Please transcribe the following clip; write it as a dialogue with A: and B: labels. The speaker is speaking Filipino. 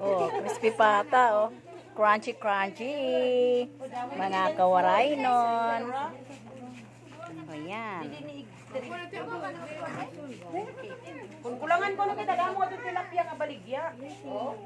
A: Oh, crispy pata, oh. Crunchy, crunchy. Mga kawaray nun. O, yan.
B: Kung kulangan ko na kita, damo ito tilapia ka baligya. Oh.